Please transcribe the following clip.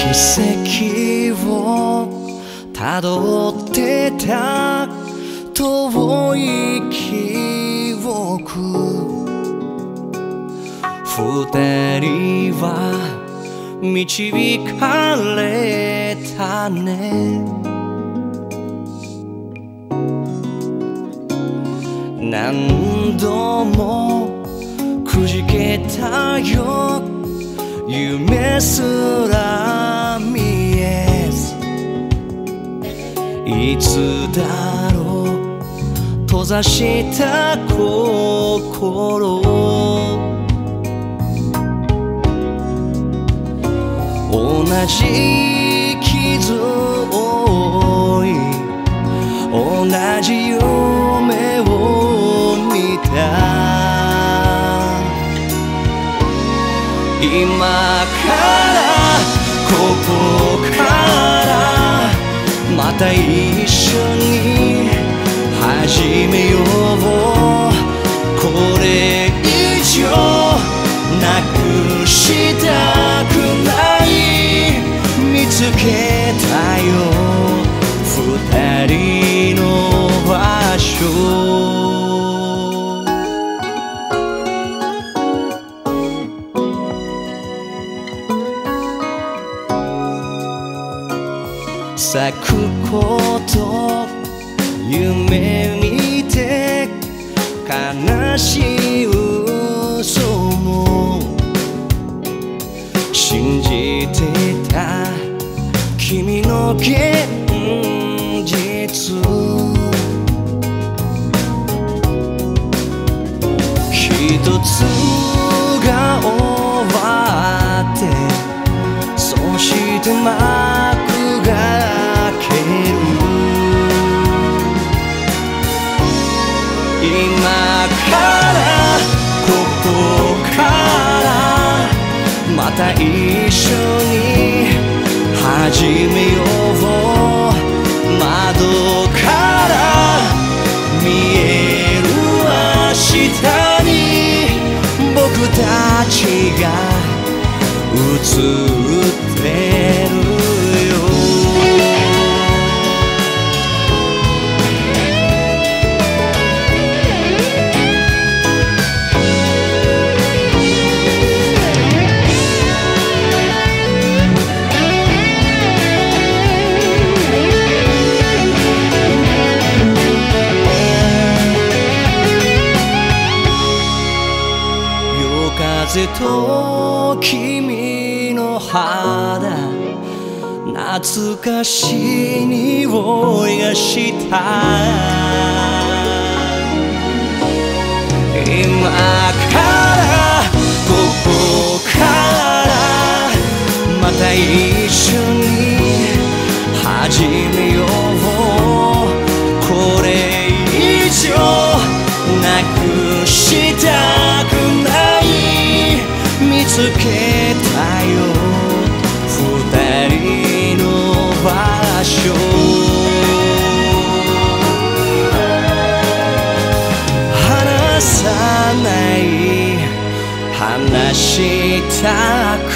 奇跡をたどってた遠い記憶。二人は導かれたね。何度もくじけたよ。夢すらいつだろう閉ざした心。同じ傷を負い同じ夢を見た。今から一緒に始めよう。これ以上なくした。咲くこと夢見て悲しい嘘も信じてた君の現実一つ始めよう窓から見える明日に僕たちが映る風と君の肌懐かしい匂いがした。今からここからまた一緒に始めよう。これ以上なくした。つけたよ。二人の場所。離さない。話したく